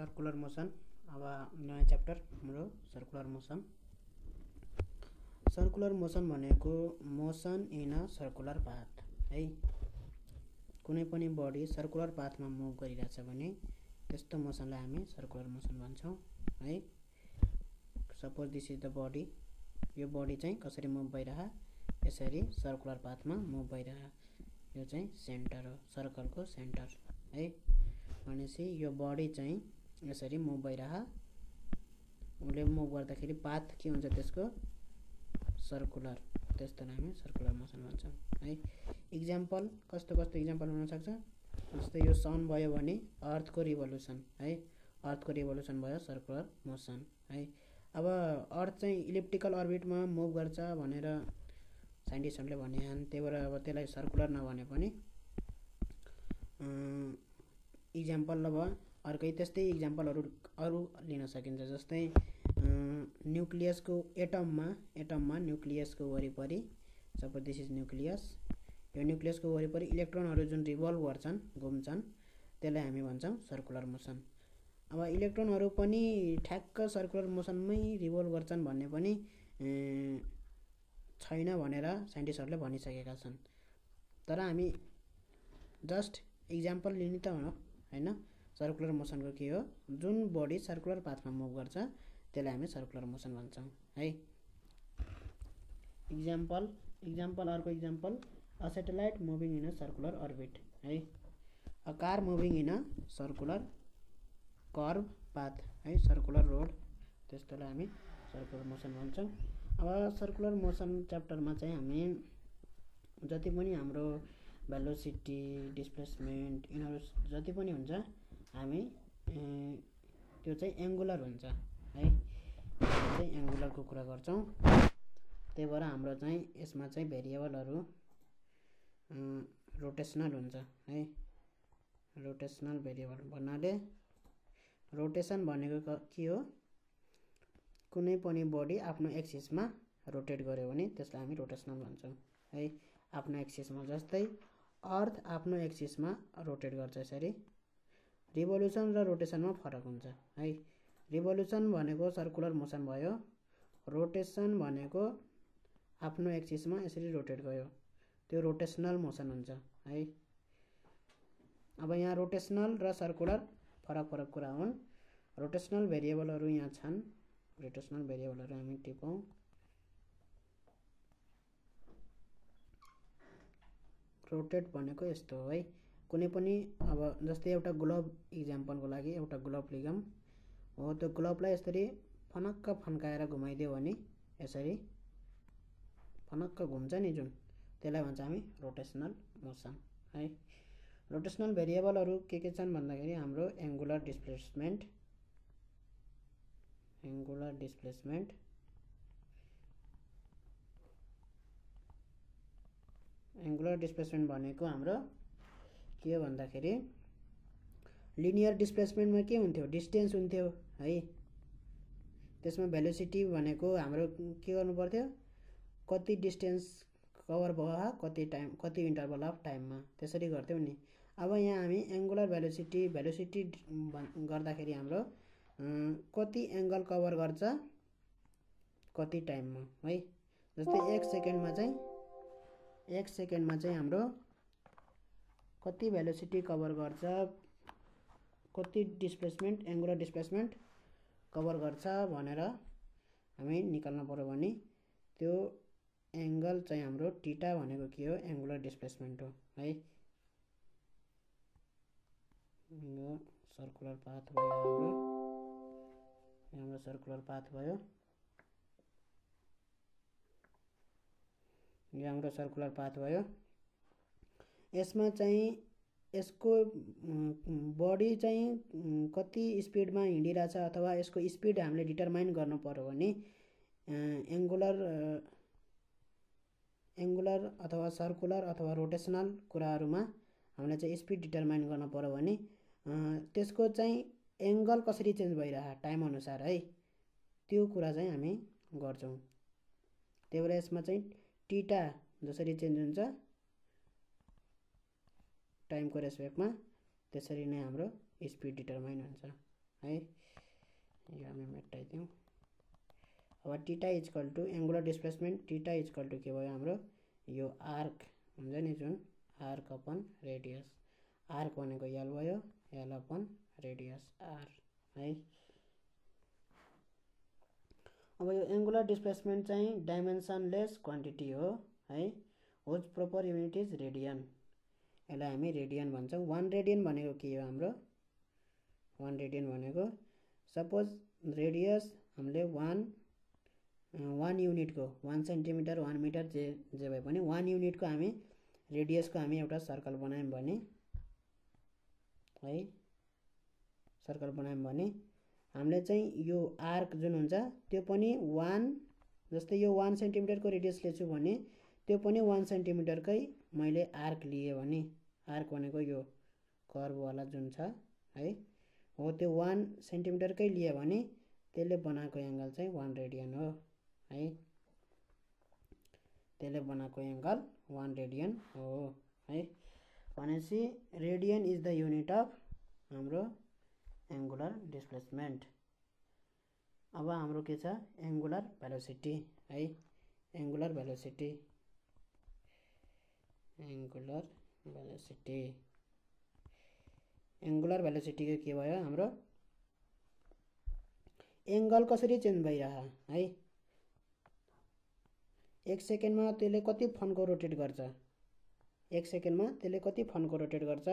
Circular motion अब नयाँ chapter हाम्रो सर्कुलर मोसन सर्कुलर मोसन भनेको motion in a circular path है? कुनै पनि बडी सर्कुलर पाथमा मुभ गरिरहेछ भने त्यस्तो मोसनलाई हामी सर्कुलर मोसन भन्छौँ है? Suppose this is the body यो बडी चाहिँ कसरी मुभ भइरह? यसरी सर्कुलर पाथमा मुभ भइरह। यो चाहिँ सेन्टर हो सर्कलको सेन्टर है? भनेपछि यो बडी चाहिँ यसरी मुभ भइरह। उसले मुभ गर्दाखेरि पाथ के हुन्छ त्यसको? सर्कुलर त्यस्तोलाई हामी सर्कुलर मोसन भन्छौँ। है इक्जाम्पल कस्तो कस्तो इक्जाम्पल हुनसक्छ जस्तै यो सन भयो भने अर्थको रिभोल्युसन है। अर्थको रिभोल्युसन भयो सर्कुलर मोसन है। अब अर्थ चाहिँ इलेक्ट्रिकल अर्बिटमा मुभ गर्छ भनेर साइन्टिस्टहरूले भने त्यही भएर अब त्यसलाई सर्कुलर नभने पनि इक्जाम्पल अब अर्कै त्यस्तै इक्जाम्पलहरू अरू लिन सकिन्छ जस्तै न्युक्लियसको एटममा एटममा न्युक्लियसको वरिपरि सपोज दिस इज न्युक्लियस यो न्युक्लियसको वरिपरि इलेक्ट्रोनहरू जुन रिभल्भ गर्छन् घुम्छन् त्यसलाई हामी भन्छौँ सर्कुलर मोसन अब इलेक्ट्रोनहरू पनि ठ्याक्क सर्कुलर मोसनमै रिभल्भ गर्छन् भन्ने पनि छैन भनेर साइन्टिस्टहरूले भनिसकेका छन्। तर हामी जस्ट इक्जाम्पल लिने त हो होइन? सर्कुलर मोसनको के हो? जुन बडी सर्कुलर पाथमा मुभ गर्छ त्यसलाई हामी सर्कुलर मोसन भन्छौँ है? इक्जाम्पल इक्जाम्पल अर्को example a satellite moving in a circular orbit है? A car moving in a circular curve path है? सर्कुलर रोड त्यस्तोलाई हामी सर्कुलर मोसन भन्छौँ। अब सर्कुलर मोसन च्याप्टरमा चाहिँ हामी जति पनि हाम्रो भेलोसिटी डिस्प्लेसमेन्ट यिनीहरू जति पनि हुन्छ हामी त्यो चाहिँ एङ्गुलर हुन्छ है? चाहिँ एङ्गुलरको कुरा गर्छौँ। त्यही भएर हाम्रो चाहिँ यसमा चाहिँ भेरिएबलहरू रोटेसनल हुन्छ है? रोटेसनल भेरिएबल भन्नाले रोटेसन भनेको के हो? कुनै पनि बडी आफ्नो एक्सिसमा रोटेट गर्यो भने त्यसलाई हामी रोटेसनल भन्छौँ है? आफ्नो एक्सिसमा जस्तै अर्थ आफ्नो एक्सिसमा रोटेट गर्छ यसरी। रिभोल्युसन र रोटेसनमा फरक हुन्छ है? रिभोल्युसन भनेको सर्कुलर मोसन भयो। रोटेसन भनेको आफ्नो एक्सिसमा यसरी रोटेट गयो। त्यो रोटेसनल मोसन हुन्छ है? अब यहाँ रोटेसनल र सर्कुलर फरक फरक कुरा हुन्। रोटेसनल भेरिएबलहरू यहाँ छन्। रोटेसनल भेरिएबलहरू हामी टिपौँ। रोटेट भनेको यस्तो हो है? कुनै पनि अब जस्तै एउटा ग्लोब इक्जाम्पलको लागि एउटा ग्लोब लिगम हो त्यो ग्लोबलाई यसरी फनक्क फन्काएर घुमाइदियो भने यसरी फनक्क घुम्छ नि जुन। त्यसलाई भन्छ हामी रोटेसनल मोसन है। रोटेसनल भेरिएबलहरू के के छन् भन्दाखेरि हाम्रो angular displacement angular displacement angular displacement भनेको हाम्रो के भन्दाखेरि लिनियर डिस्प्लेसमेन्टमा के हुन्थ्यो? डिस्टेन्स हुन्थ्यो है? त्यसमा भेलोसिटी भनेको हाम्रो के गर्नु पर्थ्यो? कति डिस्टेन्स कभर भयो कति टाइम कति इन्टरभल अफ टाइममा त्यसरी गर्थ्यौँ नि। अब यहाँ हामी एङ्गुलर भेलोसिटी भेलोसिटी गर्दाखेरि हाम्रो कति एङ्गल कभर गर्छ? कति टाइममा है? जस्तै एक सेकेन्डमा चाहिँ एक सेकेन्डमा चाहिँ हाम्रो कति भेलोसिटी कभर गर्छ? कति डिस्प्लेसमेन्ट एङ्गुलर डिस्प्लेसमेन्ट कभर गर्छ भनेर हामी निकाल्नु पऱ्यो भने त्यो एङ्गल चाहिँ हाम्रो टिटा भनेको के हो? एङ्गुलर डिस्प्लेसमेन्ट हो है? यो सर्कुलर पाथ भयो हाम्रो। हाम्रो सर्कुलर पाथ भयो। यो हाम्रो सर्कुलर पाथ भयो। यसमा चाहिँ यसको बडी चाहिँ कति स्पिडमा हिँडिरहेछ अथवा यसको स्पिड हामीले डिटरमाइन गर्नु पऱ्यो भने एङ्गुलर एङ्गुलर अथवा सर्कुलर अथवा रोटेसनल कुराहरूमा हामीले चाहिँ स्पिड डिटरमाइन गर्नु पऱ्यो भने त्यसको चाहिँ एङ्गल कसरी चेन्ज भइरह टाइम अनुसार है त्यो कुरा चाहिँ हामी गर्छौँ। त्यही भएर यसमा चाहिँ टिटा जसरी चेन्ज हुन्छ टाइमको रेस्पेक्टमा त्यसरी नै हाम्रो स्पिड डिटरमाइन हुन्छ है? यो हामी मेटाइदिउँ अब theta is equal to angular displacement theta is equal to के भयो हाम्रो? यो आर्क हुन्छ नि जुन? आर्क अपन रेडियस आर्क भनेको यल भयो यल अपन रेडियस आर है? अब यो एङ्गुलर डिस्प्लेसमेन्ट चाहिँ डाइमेन्सनलेस क्वान्टिटी हो है? Whose proper unit is radian यसलाई हामी रेडियन भन्छौँ। वान रेडियन भनेको के हो हाम्रो? वान रेडियन भनेको सपोज रेडियस हामीले वान वान युनिटको वान सेन्टिमिटर वान मिटर जे जे भए पनि वान युनिटको हामी रेडियसको हामी एउटा सर्कल बनायौँ भने है सर्कल बनायौँ भने हामीले चाहिँ यो आर्क जुन हुन्छ त्यो पनि वान जस्तै यो वान सेन्टिमिटरको रेडियस लिएछु भने त्यो पनि वान सेन्टिमिटरकै मैले आर्क लिएँ भने। आर्क भनेको यो कर्भवाला जुन छ है हो त्यो वान सेन्टिमिटरकै लियो भने त्यसले बनाएको एङ्गल चाहिँ वान रेडियन हो है। त्यसले बनाएको एङ्गल वान रेडियन हो है। भनेपछि radian is the unit of हाम्रो एङ्गुलर डिस्प्लेसमेन्ट अब हाम्रो के छ? एङ्गुलर भेलोसिटी है। Angular velocity angular velocity angular भेलोसिटीको के भयो? हाम्रो एङ्गल कसरी चेन्ज भइरह है? एक सेकेन्डमा त्यसले कति फन्को रोटेट गर्छ? एक सेकेन्डमा त्यसले कति फन्को रोटेट गर्छ?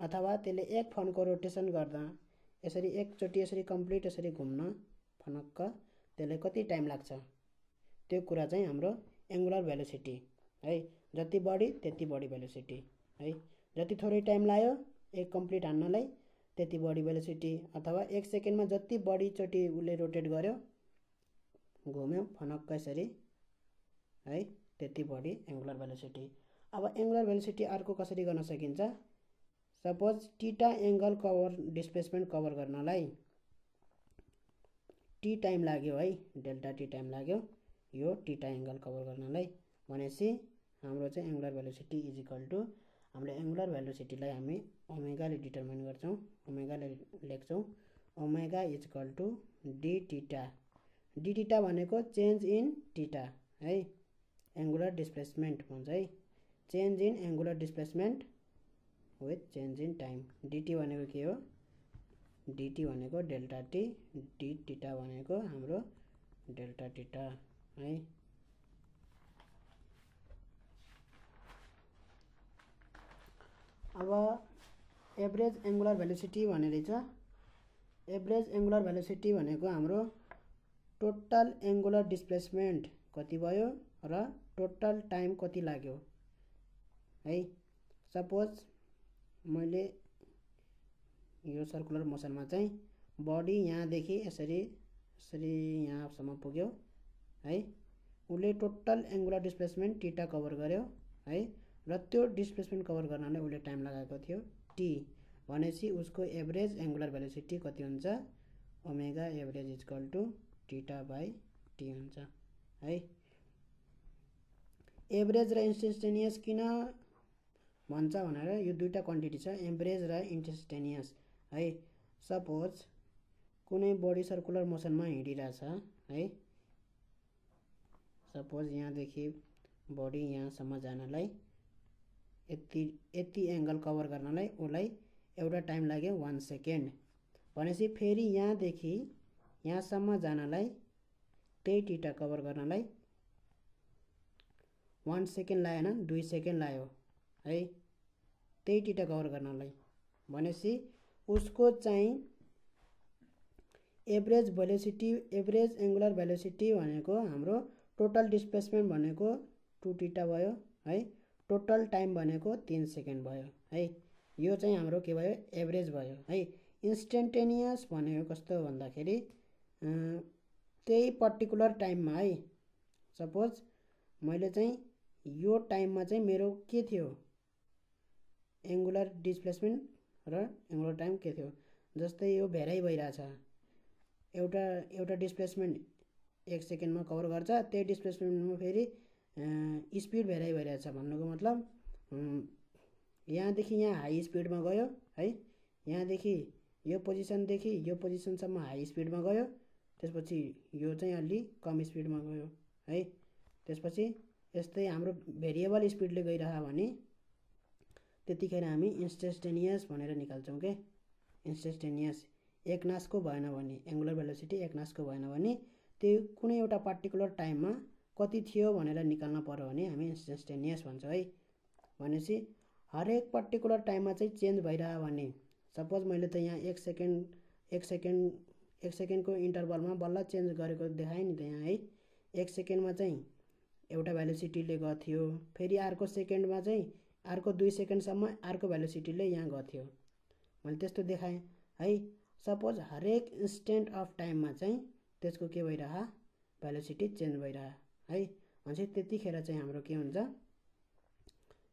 अथवा त्यसले एक फनको रोटेसन गर्दा यसरी एकचोटि यसरी कम्प्लिट यसरी घुम्न फनक्क त्यसले कति टाइम लाग्छ? त्यो कुरा चाहिँ हाम्रो एङ्गुलर भेलोसिटी है? जति बढी त्यति बढी भेलोसिटी है। जति थोरै टाइम लाग्यो एक कम्प्लिट हान्नलाई त्यति बढी भेलोसिटी अथवा एक सेकेन्डमा जति बढीचोटि उसले रोटेट गर्यो घुम्यो फनक्क यसरी है त्यति बढी एङ्गुलर भेलोसिटी अब एङ्गुलर भेलोसिटी अर्को कसरी गर्न सकिन्छ? Suppose theta angle cover displacement cover गर्नलाई टी टाइम लाग्यो है डेल्टा टी टाइम लाग्यो यो टिटा एङ्गल कभर गर्नलाई भनेपछि हाम्रो चाहिँ angular velocity is equal to हामीले एङ्गुलर भेलोसिटीलाई हामी ओमेगाले डिटर्मिन गर्छौँ ओमेगाले लेख्छौँ omega is equal to D theta D theta भनेको चेन्ज इन टिटा है? एङ्गुलर डिस्प्लेसमेन्ट भन्छ है? Change in angular displacement with change in time D T भनेको के हो? डिटी भनेको डेल्टा टी डी टिटा भनेको हाम्रो डेल्टा टिटा है? अब एभरेज एङ्गुलर भेलोसिटी भनेर छ। एभरेज एङ्गुलर भेलोसिटी भनेको हाम्रो टोटल एङ्गुलर डिस्प्लेसमेन्ट कति भयो र टोटल टाइम कति लाग्यो। है सपोज मैले यो सर्कुलर मोसनमा चाहिँ बडी यहाँदेखि यसरी यसरी यहाँसम्म पुग्यो है। उसले total angular displacement theta cover गर्यो है। र त्यो डिस्प्लेसमेन्ट कभर गर्नलाई उसले टाइम लगाएको थियो। टी भनेपछि उसको एभरेज एङ्गुलर भेलोसिटी कति हुन्छ? Omega average is equal to theta by T हुन्छ। है? एभरेज र इन्स्टेन्टेनियस किन भन्छ भनेर यो दुईवटा क्वान्टिटी छ एभरेज र इन्स्टेन्टेनियस है? सपोज कुनै बडी सर्कुलर मोसनमा हिँडिरहेछ है? सपोज यहाँदेखि बडी यहाँसम्म जानलाई यति यति एङ्गल कभर गर्नलाई उसलाई एउटा टाइम लाग्यो वान सेकेन्ड भनेपछि फेरि यहाँदेखि यहाँसम्म जानलाई त्यही टिटा कभर गर्नलाई वान सेकेन्ड लागेन दुई सेकेन्ड लाग्यो है? त्यही टिटा कभर गर्नलाई। भनेपछि उसको चाहिँ average velocity average angular velocity भनेको हाम्रो टोटल डिस्प्लेसमेन्ट भनेको टु टिटा भयो है? टोटल टाइम भनेको तिन सेकेन्ड भयो है? यो चाहिँ हाम्रो के भयो? एभरेज भयो है? इन्स्टेन्टेनियस भनेको कस्तो भन्दाखेरि त्यही पर्टिकुलर टाइममा है? सपोज मैले चाहिँ यो टाइममा चाहिँ मेरो के थियो? एङ्गुलर डिस्प्लेसमेन्ट र एङ्गुलर टाइम के थियो? जस्तै यो भेराइ भइरहेछ। एउटा एउटा डिस्प्लेसमेन्ट एक सेकेन्डमा कभर गर्छ त्यही डिस्प्लेसमेन्टमा फेरि स्पिड भेराइ भइरहेछ भन्नुको मतलब यहाँदेखि यहाँ हाई स्पिडमा गयो है? यहाँदेखि यो पोजिसनदेखि यो पोजिसनसम्म हाई स्पिडमा गयो त्यसपछि यो चाहिँ अलि कम स्पिडमा गयो है? त्यसपछि यस्तै हाम्रो भेरिएबल स्पिडले गइरह भने त्यतिखेर हामी इन्स्टेन्टेनियस भनेर निकाल्छौँ के? इन्स्टेन्टेनियस। एकनासको भएन भने एङ्गुलर भेलोसिटी एकनासको भएन भने त्यो कुनै एउटा पार्टिकुलर टाइममा कति थियो भनेर निकाल्न पऱ्यो भने हामी इन्स्टेन्टेनियस भन्छौँ है। भनेपछि हरेक पर्टिकुलर टाइममा चाहिँ चेन्ज भइरह्यो भने सपोज मैले त यहाँ एक सेकेन्ड एक सेकेन्ड एक सेकेन्डको इन्टरभलमा बल्ल चेन्ज गरेको देखाएँ नि त यहाँ है। एक सेकेन्डमा चाहिँ एउटा भ्यालुसिटीले गर्थ्यो फेरि अर्को सेकेन्डमा चाहिँ अर्को दुई सेकेन्डसम्म अर्को भ्यालुसिटीले यहाँ गर्थ्यो मैले त्यस्तो देखाएँ है। सपोज हरेक इन्स्टेन्ट अफ टाइममा चाहिँ त्यसको के भइरह? Velocity change भइरह। है? भनेपछि त्यतिखेर चाहिँ हाम्रो के हुन्छ?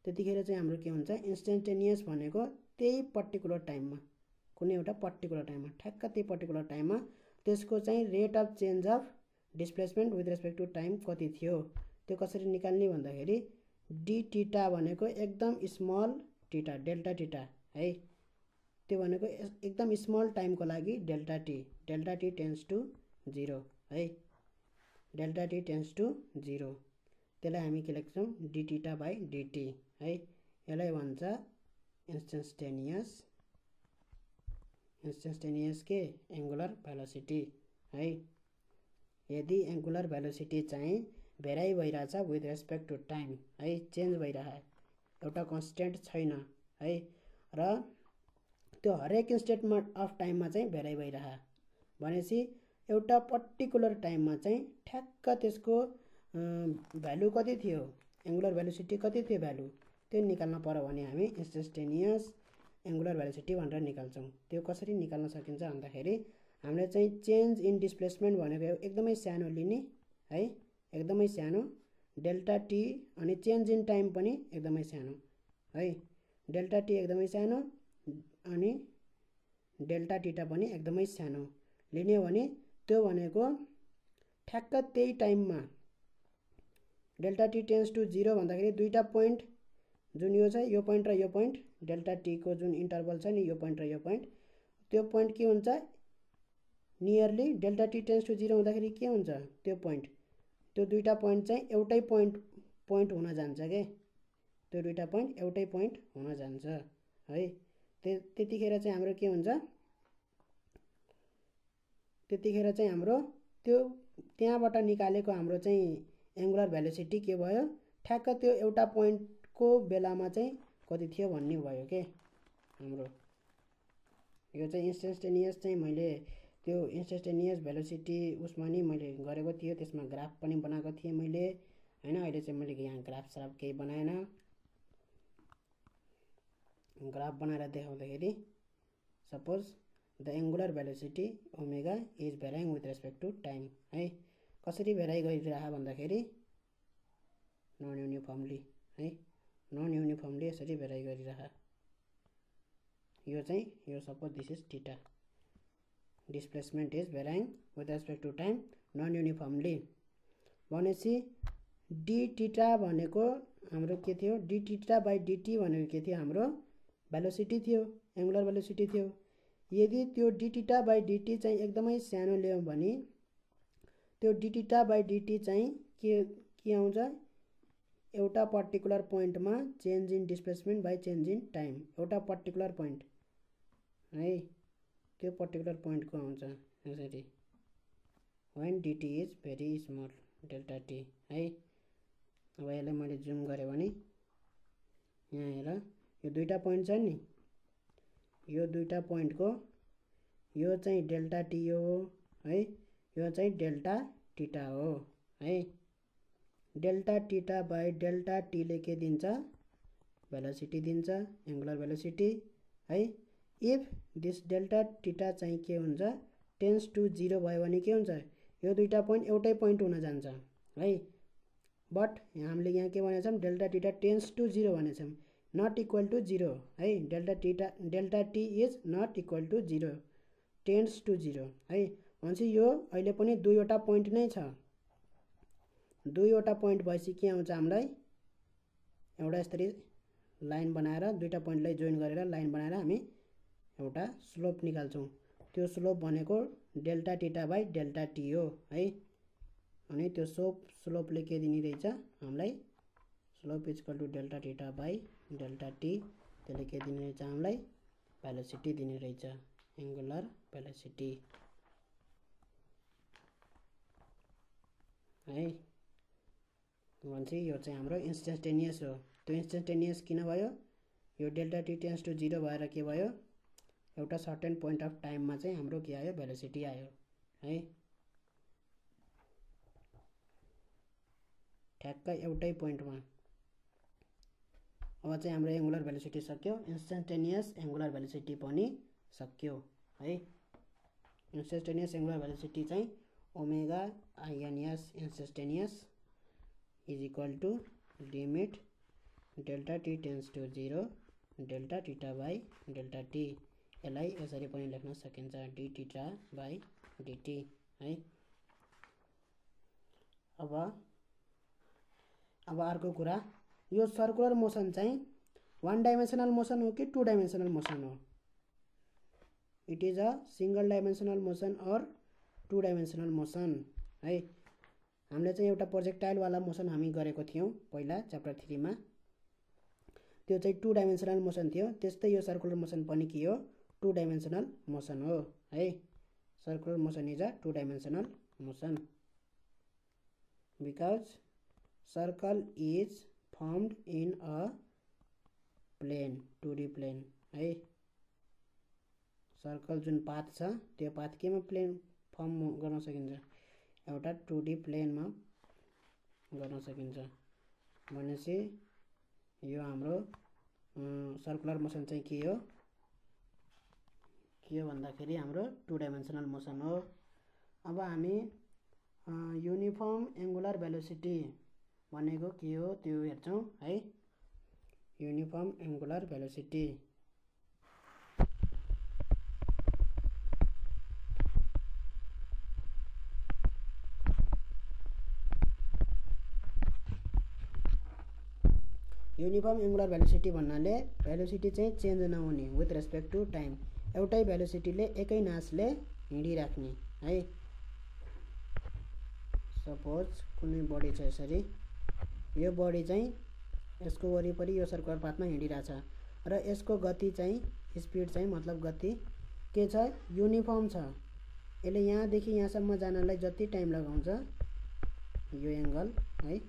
त्यतिखेर चाहिँ हाम्रो के हुन्छ? इन्स्टेन्टेनियस भनेको त्यही पर्टिकुलर टाइममा कुनै एउटा पर्टिकुलर टाइममा ठ्याक्क त्यही पर्टिकुलर टाइममा त्यसको चाहिँ rate of change of displacement with respect to time कति थियो? त्यो कसरी निकाल्ने भन्दाखेरि डी टिटा भनेको एकदम स्मल टिटा डेल्टा टिटा है? त्यो भनेको एकदम स्मल टाइमको लागि delta T delta T tends to zero है? Delta T tends to zero. त्यसलाई हामी के लेख्छौँ? डिटिटा बाई डिटी है? यसलाई भन्छ इन्स्टेन्टेनियस इन्स्टेन्टेनियस के? एङ्गुलर भेलोसिटी है? यदि एङ्गुलर भेलोसिटी चाहिँ भेराइ भइरहेछ विथ रेस्पेक्ट टु टाइम है? चेन्ज भइरह एउटा कन्सटेन्ट छैन है? र त्यो हरेक इन्स्टेटमा अफ टाइममा चाहिँ भेराइ भइरह। भनेपछि एउटा पर्टिकुलर टाइममा चाहिँ ठ्याक्क त्यसको भ्यालु कति थियो? एङ्गुलर भ्यालुसिटी कति थियो भ्यालु त्यो निकाल्न पऱ्यो भने हामी इन्स्टेन्टेनियस एङ्गुलर भ्यालुसिटी भनेर निकाल्छौँ। त्यो कसरी निकाल्न सकिन्छ भन्दाखेरि हामीले चाहिँ चेन्ज इन डिस्प्लेसमेन्ट भनेको एकदमै सानो लिने है एकदमै सानो डेल्टा टी अनि चेन्ज इन टाइम पनि एकदमै सानो है डेल्टा टी एकदमै सानो अनि डेल्टा टिटा पनि एकदमै सानो। लिने हो भने त्यो भनेको ठ्याक्क त्यही टाइममा delta T tends to zero भन्दाखेरि दुईवटा पोइन्ट जुन यो छ यो पोइन्ट र यो पोइन्ट डेल्टा टीको जुन इन्टरभल छ नि यो पोइन्ट र यो पोइन्ट त्यो पोइन्ट के हुन्छ? Nearly delta T tends to zero हुँदाखेरि के हुन्छ? त्यो पोइन्ट त्यो दुईवटा पोइन्ट चाहिँ एउटै पोइन्ट पोइन्ट हुन जान्छ के? त्यो दुईवटा पोइन्ट एउटै पोइन्ट हुन जान्छ है? त्यतिखेर चाहिँ हाम्रो के हुन्छ? त्यतिखेर चाहिँ हाम्रो त्यो त्यहाँबाट निकालेको हाम्रो चाहिँ एङ्गुलर भ्यालुसिटी के भयो? ठ्याक्क त्यो एउटा पोइन्टको बेलामा चाहिँ कति थियो भन्ने भयो के? हाम्रो यो चाहिँ इन्स्टेन्टेनियस चाहिँ मैले त्यो इन्स्टेन्टेनियस भ्यालुसिटी उसमा नि मैले गरेको थिएँ त्यसमा ग्राफ पनि बनाएको थिएँ मैले। होइन अहिले चाहिँ मैले यहाँ ग्राफ स्राफ केही बनाएन। ग्राफ बनाएर देखाउँदाखेरि suppose the angular velocity omega is varying with respect to time है? कसरी भेराइ गरिरह भन्दाखेरि नन युनिफर्मली है? नन युनिफर्मली यसरी भेराइ गरिरह। यो चाहिँ यो suppose this is theta displacement is varying with respect to time non uniformly. भनेपछि डी टिटा भनेको हाम्रो के थियो? डी टिटा बाई डिटी भनेको के थियो? हाम्रो भेलोसिटी थियो एङ्गुलर भेलोसिटी थियो। यदि त्यो डिटिटा बाई डिटी चाहिँ एकदमै सानो ल्यायौँ भने त्यो डिटिटा बाई डिटी चाहिँ के के आउँछ? एउटा पर्टिकुलर पोइन्टमा change in displacement by change in time एउटा पर्टिकुलर पोइन्ट है? त्यो पर्टिकुलर पोइन्टको आउँछ यसरी। One D T is very small delta T है? अब यसलाई मैले जुम गरेँ भने यहाँ हेर यो दुईवटा पोइन्ट छ नि। यो दुईवटा पोइन्टको यो चाहिँ डेल्टा टी हो है? यो चाहिँ डेल्टा टिटा हो है? डेल्टा टिटा बाई डेल्टा टीले के दिन्छ? भेलोसिटी दिन्छ एङ्गुलर भेलोसिटी है? इफ दिस डेल्टा टिटा चाहिँ के हुन्छ? टेन्स टु जिरो भयो भने के हुन्छ? यो दुईवटा पोइन्ट एउटै पोइन्ट हुन जान्छ है? बट हामीले यहाँ के भनेछौँ? Delta theta tends to zero भनेछौँ। Not equal to zero है delta theta delta T is not equal to zero tends to zero है भनेपछि यो अहिले पनि दुईवटा पोइन्ट नै छ। दुईवटा पोइन्ट भएपछि के आउँछ हामीलाई। एउटा यसरी लाइन बनाएर दुईवटा पोइन्टलाई जोइन गरेर लाइन बनाएर हामी एउटा स्लोप निकाल्छौँ। त्यो स्लोप भनेको delta theta by delta T हो है? अनि त्यो सोप स्लोपले के दिने रहेछ। हामीलाई slope is equal to delta theta by delta T त्यसले के दिने रहेछ हामीलाई? भेलोसिटी दिने रहेछ। एङ्गुलर भेलोसिटी है? भनेपछि यो चाहिँ हाम्रो इन्स्टेन्टेनियस हो। त्यो इन्स्टेन्टेनियस किन भयो? यो delta T tends to zero भएर के भयो? एउटा सर्टेन पोइन्ट अफ टाइममा चाहिँ हाम्रो के आयो? भेलोसिटी आयो। है? ठ्याक्क एउटै पोइन्टमा अब चाहिँ हाम्रो एङ्गुलर भेलोसिटी सक्यो? इन्स्टेन्टेनियस एङ्गुलर भेलोसिटी पनि सक्यो है? इन्स्टेन्टेनियस एङ्गुलर भेलोसिटी चाहिँ omega INS instantaneous is equal to limit delta t tends to 0 delta theta by delta t. यसलाई यसरी पनि लेख्न सकिन्छ डी टिटा बाई डिटी है? अब अब अर्को कुरा यो सर्कुलर मोसन चाहिँ वान डाइमेन्सनल मोसन हो कि टु डाइमेन्सनल मोसन हो? It is a single dimensional motion or two dimensional motion है? हामीले चाहिँ एउटा प्रोजेक्टाइलवाला मोसन हामी गरेको थियौँ पहिला च्याप्टर थ्रीमा त्यो चाहिँ टु डाइमेन्सनल मोसन थियो। त्यस्तै यो सर्कुलर मोसन पनि के हो? टु डाइमेन्सनल मोसन हो है? Circular motion is a two dimensional motion because circle is formed in a plane two D plane है? सर्कल जुन पाथ छ त्यो पाथ केमा प्लेन फर्म गर्न सकिन्छ? एउटा टु डी प्लेनमा गर्न सकिन्छ। भनेपछि यो हाम्रो सर्कुलर मोसन चाहिँ के हो? के हो भन्दाखेरि हाम्रो टु डाइमेन्सनल मोसन हो। अब हामी युनिफर्म एङ्गुलर भेलोसिटी भनेको के हो त्यो हेर्छौँ है। Uniform angular velocity uniform angular velocity भन्नाले भेलोसिटी चाहिँ चेन्ज नहुने विथ रेस्पेक्ट टु टाइम एउटै भेलोसिटीले एकै नासले हिँडिराख्ने है। सपोज कुनै बडी छ यसरी। यो बडी चाहिँ यसको वरिपरि यो सर्कुलर पाथमा हिँडिरहेछ। र यसको गति चाहिँ स्पिड चाहिँ मतलब गति के छ? युनिफर्म छ। यसले यहाँदेखि यहाँसम्म जानलाई जति टाइम लगाउँछ यो एङ्गल है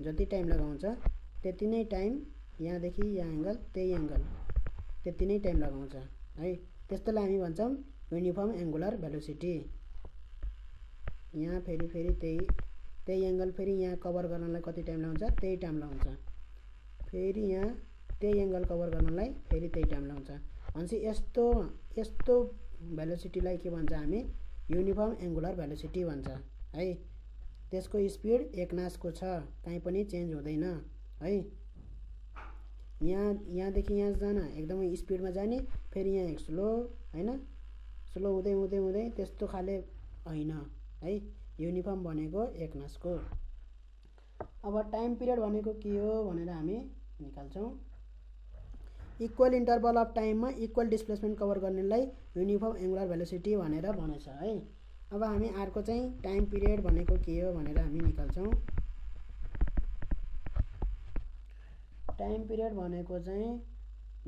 जति टाइम लगाउँछ त्यति नै टाइम यहाँदेखि यहाँ एङ्गल त्यही एङ्गल त्यति नै टाइम लगाउँछ है। त्यस्तोलाई हामी भन्छौँ युनिफर्म एङ्गुलर भेलोसिटी। यहाँ फेरि फेरि त्यही त्यही एङ्गल फेरि यहाँ कभर गर्नलाई कति टाइम लगाउँछ त्यही टाइम लगाउँछ फेरि यहाँ त्यही एङ्गल कभर गर्नलाई फेरि त्यही टाइम लगाउँछ भनेपछि यस्तो यस्तो भेलोसिटीलाई के भन्छ हामी? युनिफर्म एङ्गुलर भेलोसिटी भन्छ। है? त्यसको स्पिड एकनासको छ। काहीँ पनि चेन्ज हुँदैन। है? यहाँ यहाँदेखि यहाँ जान एकदमै स्पिडमा जाने फेरि यहाँ स्लो होइन? स्लो हुँदै हुँदै हुँदै त्यस्तो खाले होइन। है? युनिफर्म भनेको एक नासको अब टाइम पिरियड भनेको के हो भनेर हामी निकाल्छौँ। इक्वल इन्टरभल अफ टाइममा इक्वल डिस्प्लेसमेन्ट कभर गर्नेलाई युनिफर्म एङ्गुलर भेलोसिटी भनेर भनेछ है। अब हामी अर्को चाहिँ टाइम पिरियड भनेको के हो भनेर हामी निकाल्छौँ। टाइम पिरियड भनेको चाहिँ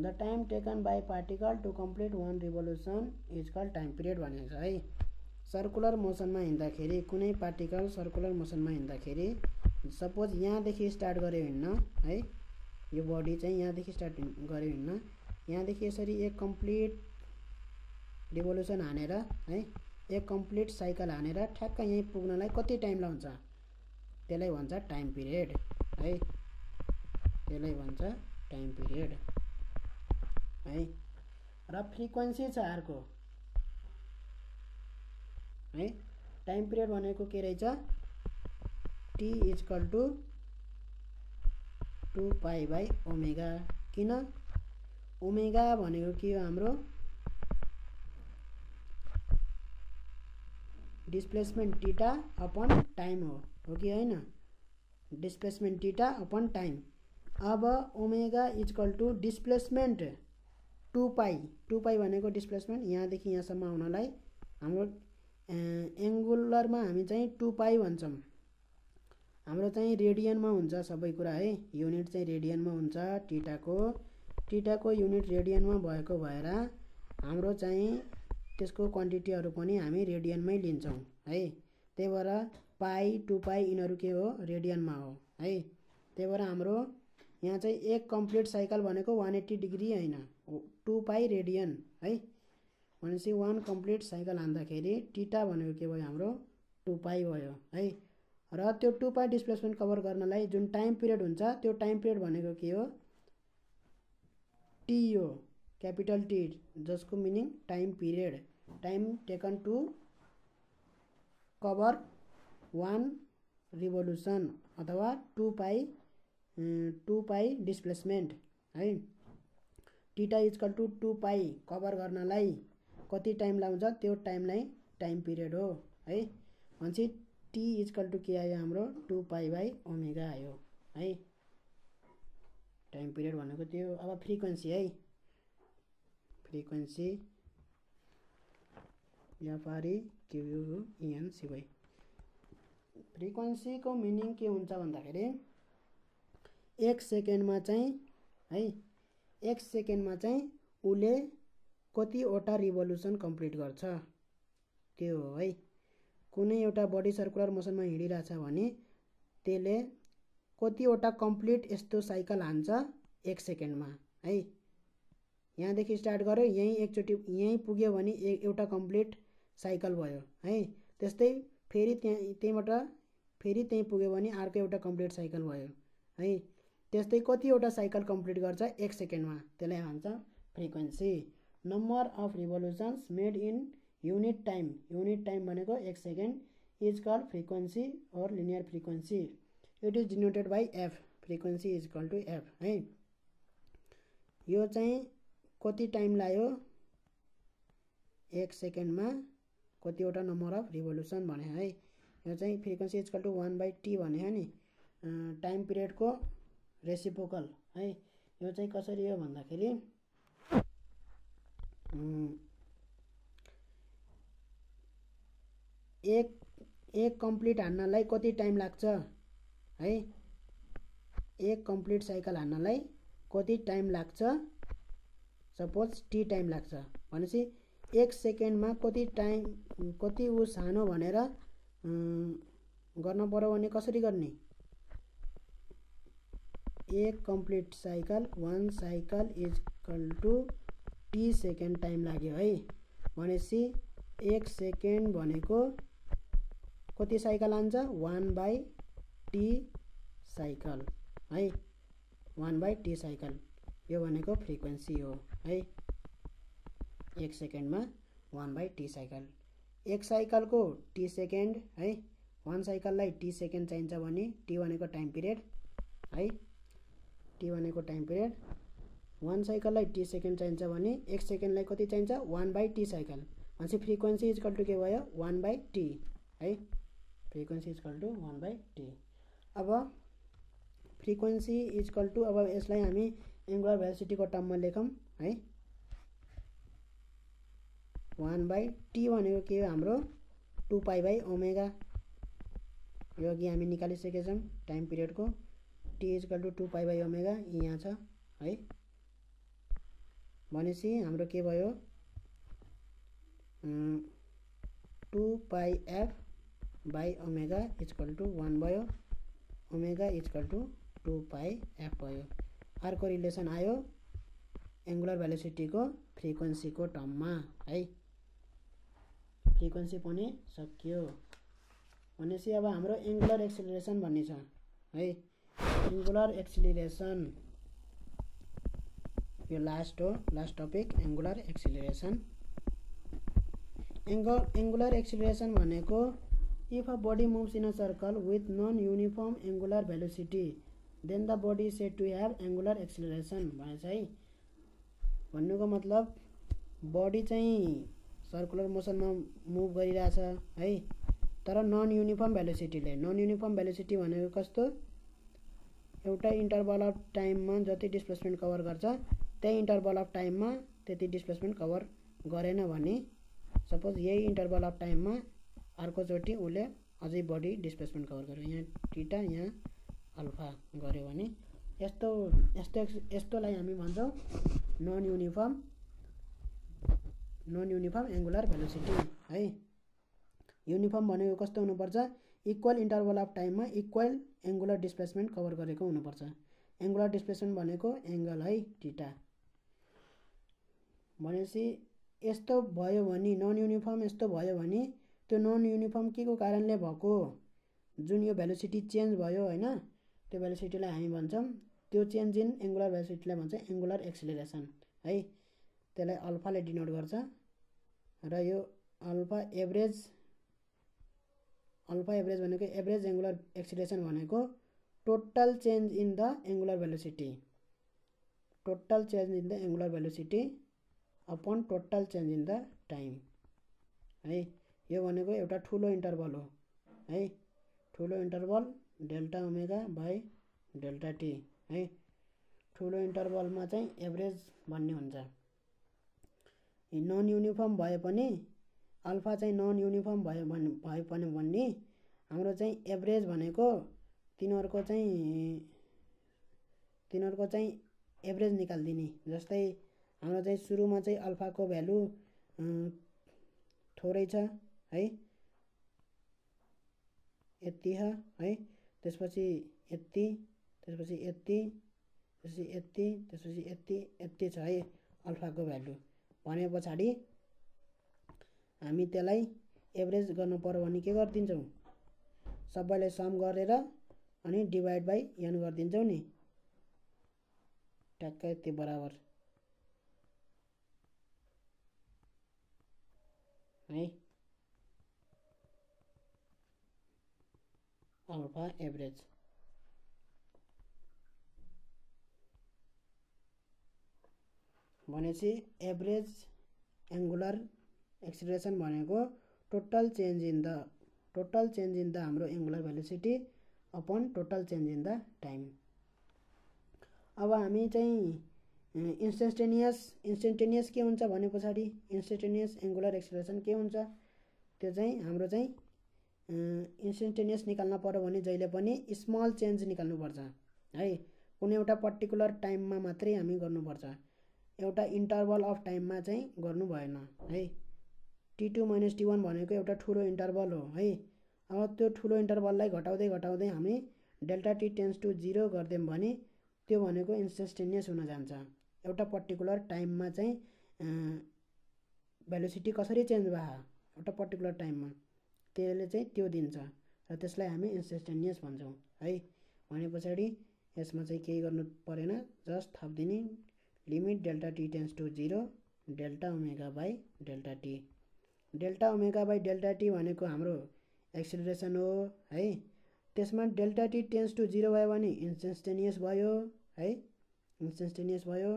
the time taken by particle to complete one revolution is call time period भनेको छ है। सर्कुलर मोसनमा हिँड्दाखेरि कुनै पार्टिकल सर्कुलर मोसनमा हिँड्दाखेरि सपोज यहाँदेखि स्टार्ट गऱ्यो हिँड्न है यो बडी चाहिँ यहाँदेखि स्टार्ट गऱ्यो हिँड्न यहाँदेखि यसरी एक कम्प्लिट रिभोल्युसन हानेर है एक कम्प्लिट साइकल हानेर ठ्याक्क यहीँ पुग्नलाई कति टाइम लाउँछ? त्यसलाई भन्छ टाइम पिरियड है त्यसलाई भन्छ टाइम पिरियड है र फ्रिक्वेन्सी छ अर्को। है? टाइम पिरियड भनेको के रहेछ? T is equal to two pi by omega किन? ओमेगा भनेको के हो हाम्रो? डिस्प्लेसमेन्ट टिटा अपन टाइम हो। हो कि होइन? डिस्प्लेसमेन्ट टिटा अपन टाइम अब omega is equal to displacement two pi two pi भनेको डिस्प्लेसमेन्ट यहाँदेखि यहाँसम्म आउनलाई हाम्रो एङ्गुलरमा हामी चाहिँ टु पाई भन्छौँ। हाम्रो चाहिँ रेडियनमा हुन्छ सबै कुरा है। युनिट चाहिँ रेडियनमा हुन्छ टिटाको टिटाको युनिट रेडियनमा भएको भएर हाम्रो चाहिँ त्यसको क्वान्टिटीहरू पनि हामी रेडियनमै लिन्छौँ है। त्यही भएर पाई टु पाई यिनीहरू के हो? रेडियनमा हो है। त्यही भएर हाम्रो यहाँ चाहिँ एक कम्प्लिट साइकल भनेको वान एट्टी डिग्री होइन। टु पाई रेडियन है। भनेपछि वान कम्प्लिट साइकल हान्दाखेरि टिटा भनेको के भयो हाम्रो टु पाई भयो है? र त्यो टु पाई डिस्प्लेसमेन्ट कभर गर्नलाई जुन टाइम पिरियड हुन्छ त्यो टाइम पिरियड भनेको के हो? टी हो क्यापिटल टी जसको meaning time period time taken to cover one revolution अथवा two pi two pi displacement है? Theta is equal to two pi cover गर्नलाई कति टाइम लाउँछ त्यो टाइमलाई टाइम पिरियड हो है? भनेपछि टी इजकल टु के आयो हाम्रो टु पाई बाई ओमेगा आयो है? टाइम पिरियड भनेको त्यो अब फ्रिक्वेन्सी है? फ्रिक्वेन्सी एफआरई क्युयुएन सिवाई फ्रिक्वेन्सीको मिनिङ के हुन्छ भन्दाखेरि एक सेकेन्डमा चाहिँ है? एक सेकेन्डमा चाहिँ उसले कतिवटा रिभोल्युसन कम्प्लिट गर्छ। त्यो हो है। कुनै एउटा बडी सर्कुलर मोसनमा हिँडिरहेछ भने त्यसले कतिवटा कम्प्लिट यस्तो साइकल हान्छ एक सेकेन्डमा है। यहाँदेखि स्टार्ट गऱ्यो यहीँ एकचोटि यहीँ पुग्यो भने एउटा कम्प्लिट साइकल भयो है। त्यस्तै फेरि त्यहाँ त्यहीँबाट फेरि त्यहीँ पुग्यो भने अर्को एउटा कम्प्लिट साइकल भयो है। त्यस्तै कतिवटा साइकल कम्प्लिट गर्छ एक सेकेन्डमा त्यसलाई भन्छ frequency. Number of revolutions made in unit time unit time भनेको एक second is call frequency or linear frequency it is denoted by F frequency is call to F है? यो चाहिँ कति टाइम लाग्यो? एक सेकेन्डमा कतिवटा नम्बर अफ रिभोल्युसन भने है? यो चाहिँ frequency is equal to one by T भने नि? टाइम पिरियडको रेसिपोकल है? यो चाहिँ कसरी हो भन्दाखेरि एक एक कम्प्लिट हान्नलाई कति टाइम लाग्छ? है? एक कम्प्लिट साइकल हान्नलाई कति टाइम लाग्छ? सपोज टी टाइम लाग्छ। भनेपछि एक सेकेन्डमा कति टाइम कति ऊ सानो भनेर गर्न पऱ्यो भने कसरी गर्ने? एक complete cycle one cycle is call to T second time लाग्यो है। भनेपछि एक सेकेन्ड भनेको कति साइकल हान्छ वान बाई टी साइकल है? One by T cycle. यो भनेको फ्रिक्वेन्सी हो है? एक सेकेन्डमा वान बाई टी साइकल। एक साइकलको टी सेकेन्ड है? वान साइकललाई टी सेकेन्ड चाहिन्छ भने टी भनेको टाइम पिरियड है? टी भनेको टाइम पिरियड वान साइकललाई टी सेकेन्ड चाहिन्छ भने एक सेकेन्डलाई कति चाहिन्छ वान बाई टी साइकल भनेपछि फ्रिक्वेन्सी इजकल टु के भयो वान बाई टी है? Frequency is equal to one by T अब फ्रिक्वेन्सी इजकल टु अब यसलाई हामी एङ्गुलर भेलोसिटीको टर्ममा लेखौँ है? वान बाई टी भनेको के हो हाम्रो? टु पाई बाई ओमेगा यो अघि हामी निकालिसकेका छौँ time पिरियडको T is equal to two pi by omega यहाँ छ है? भनेपछि हाम्रो के भयो? Two pi F by omega is equal to one भयो। Omega is equal to two pi F भयो। अर्को रिलेसन आयो एङ्गुलर भेलोसिटीको फ्रिक्वेन्सीको टर्ममा है। फ्रिक्वेन्सी पनि सकियो। भनेपछि अब हाम्रो एङ्गुलर एक्सिलरेसन भन्ने छ है। एङ्गुलर एक्सिलेरेसन यो लास्ट हो last topic angular acceleration angle angular acceleration भनेको if a body moves in a circle with non uniform angular velocity then the body set to have angular acceleration भने चाहिँ भन्नुको मतलब बडी चाहिँ circular मोसनमा move गरिरहेछ है तर नन युनिफर्म भेलोसिटीले नन युनिफर्म भेलोसिटी भनेको कस्तो? एउटा इन्टरभल अफ टाइममा जति डिस्प्लेसमेन्ट कभर गर्छ त्यही इन्टरभल अफ टाइममा त्यति डिस्प्लेसमेन्ट कभर गरेन भने सपोज यही इन्टरभल अफ टाइममा अर्कोचोटि उसले अझै बढी डिस्प्लेसमेन्ट कभर गर्यो। यहाँ टिटा यहाँ अल्फा गऱ्यो भने यस्तो यस्तो यस्तोलाई हामी भन्छौँ non uniform non uniform angular velocity है? युनिफर्म भनेको कस्तो हुनुपर्छ? इक्वल इन्टरभल अफ टाइममा इक्वल एङ्गुलर डिस्प्लेसमेन्ट कभर गरेको हुनुपर्छ। एङ्गुलर डिस्प्लेसमेन्ट भनेको एङ्गल है टिटा भनेपछि यस्तो भयो भने नन युनिफर्म यस्तो भयो भने त्यो नन युनिफर्म के को कारणले भएको? जुन यो भेलोसिटी चेन्ज भयो होइन? त्यो भेलोसिटीलाई हामी भन्छौँ त्यो चेन्ज इन एङ्गुलर भेलोसिटीलाई भन्छ एङ्गुलर एक्सिलेरेसन है? त्यसलाई अल्फाले डिनोट गर्छ। र यो अल्फा एभरेज अल्फा एभरेज भनेको एभरेज एङ्गुलर एक्सिलेसन भनेको total change in the angular velocity total change in the angular velocity upon total change in the time है यो भनेको एउटा ठुलो इन्टरभल हो है ठुलो interval delta omega by delta T है ठुलो इन्टरभलमा चाहिँ एभरेज भन्ने हुन्छ नन युनिफर्म भए पनि अल्फा चाहिँ नन युनिफर्म भयो भने भयो पनि भन्ने हाम्रो चाहिँ एभरेज भनेको तिनीहरूको चाहिँ तिनीहरूको चाहिँ एभरेज निकालिदिने जस्तै हाम्रो चाहिँ सुरुमा चाहिँ अल्फाको भ्यालु थोरै छ है। यति छ है। त्यसपछि यति त्यसपछि यति त्यसपछि यति त्यसपछि यति यति छ है अल्फाको भ्यालु। भने पछाडि हामी त्यसलाई एभरेज गर्नु पऱ्यो भने के गरिदिन्छौँ? सबैलाई सम गरेर अनि डिभाइड बाई एन गरिदिन्छौँ नि। ट्याक्कै यति बराबर। है अल्फा एभरेज भनेपछि एभरेज एङ्गुलर एक्सिलेरेसन भनेको total change in the total change in the हाम्रो angular velocity upon total change in the time अब हामी चाहिँ इन्स्टेन्टेनियस इन्स्टेन्टेनियस के हुन्छ भने पछाडि? इन्स्टेन्टेनियस एङ्गुलर एक्सिलेरेसन के हुन्छ? त्यो चाहिँ हाम्रो चाहिँ इन्स्टेन्टेनियस निकाल्न पऱ्यो भने जहिले पनि स्मल चेन्ज निकाल्नुपर्छ है? कुनै एउटा पर्टिकुलर टाइममा मात्रै हामी गर्नुपर्छ। एउटा इन्टरभल अफ टाइममा चाहिँ गर्नु भएन है? T two minus T one भनेको एउटा ठुलो इन्टरभल हो है? अब त्यो ठुलो इन्टरभललाई घटाउँदै घटाउँदै हामी delta T tends to zero गरिदियौँ भने त्यो भनेको इन्स्टेन्टेनियस हुन जान्छ। एउटा पर्टिकुलर टाइममा चाहिँ भेलोसिटी कसरी चेन्ज भयो एउटा पर्टिकुलर टाइममा त्यसले चाहिँ त्यो दिन्छ। र त्यसलाई हामी इन्स्टेन्टेनियस भन्छौँ है? भने पछाडि यसमा चाहिँ केही गर्नु परेन। Just थपिदिने। Limit delta T tends to zero delta omega by delta T delta omega by delta T भनेको हाम्रो एक्सिलरेसन हो है? त्यसमा delta T tends to zero भयो भने इन्स्टेन्टेनियस भयो है? इन्स्टेन्टेनियस भयो।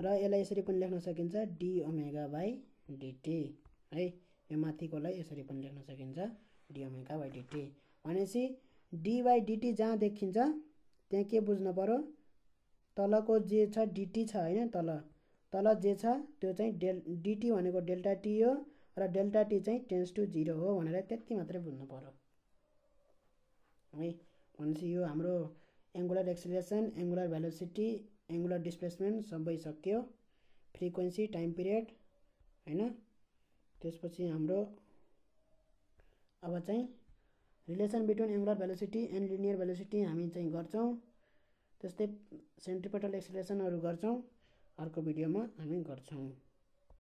र यसलाई यसरी पनि लेख्न सकिन्छ डी ओमेगा बाई डिटी है? यो माथिकोलाई यसरी पनि लेख्न सकिन्छ डी ओमेगा बाई डिटी भनेपछि डी बाई डिटी जहाँ देखिन्छ त्यहाँ के बुझ्नु पऱ्यो तलको जे छ डिटी छ होइन? तल। तल जे छ त्यो चाहिँ डेल डिटी भनेको डेल्टा टी हो र डेल्टा टी चाहिँ टेन्स टु जिरो हो भनेर त्यति मात्रै बुझ्नु पऱ्यो है? भनेपछि यो हाम्रो angular acceleration angular velocity angular displacement सबै सक्यो फ्रिक्वेन्सी टाइम पिरियड होइन? त्यसपछि हाम्रो अब चाहिँ relation between angular velocity and linear velocity हामी चाहिँ गर्छौँ। त्यस्तै सेन्ट्रिपेटल एक्सिलेसनहरू गर्छौँ। अर्को भिडियोमा हामी गर्छौँ।